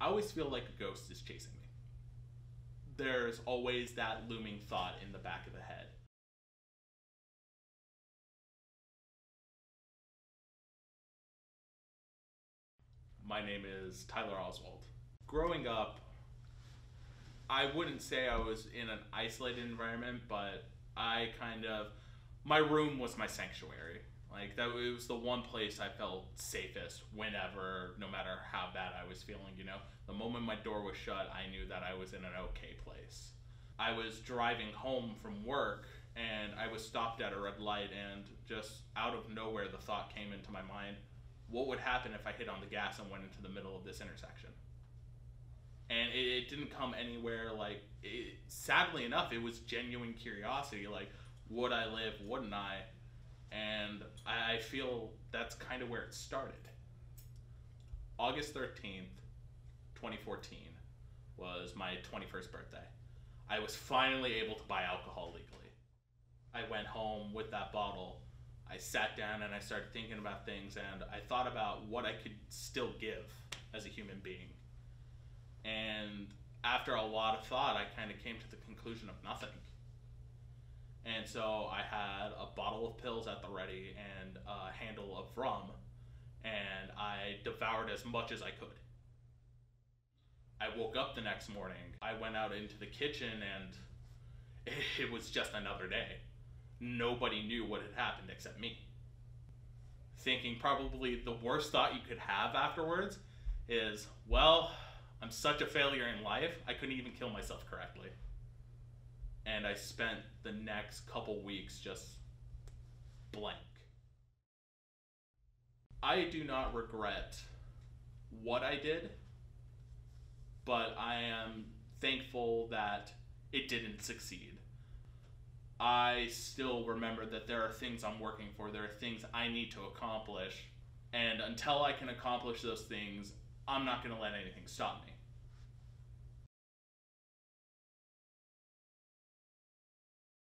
I always feel like a ghost is chasing me. There's always that looming thought in the back of the head. My name is Tyler Oswald. Growing up, I wouldn't say I was in an isolated environment, but I kind of my room was my sanctuary. Like that it was the one place I felt safest whenever, no matter how bad I was feeling, you know. The moment my door was shut, I knew that I was in an okay place. I was driving home from work and I was stopped at a red light and just out of nowhere the thought came into my mind, what would happen if I hit on the gas and went into the middle of this intersection? and it, it, didn't come anywhere like it, sadly enough it was genuine curiosity like would i live wouldn't i and i, feel that's kind of where it started. August 13th 2014 was my 21st birthday. I was finally able to buy alcohol legally. I went home with that bottle. I sat down and i started thinking about things and i thought about what i could still give as a human being. And after a lot of thought, I kind of came to the conclusion of nothing. And so I had a bottle of pills at the ready and a handle of rum, and I devoured as much as I could. I woke up the next morning. I went out into the kitchen, and it was just another day. Nobody knew what had happened except me. Thinking probably the worst thought you could have afterwards is, well, I'm such a failure in life, I couldn't even kill myself correctly. And I spent the next couple weeks just blank. I do not regret what I did, but I am thankful that it didn't succeed. I still remember that there are things I'm working for, there are things I need to accomplish, and until I can accomplish those things, I'm not going to let anything stop me.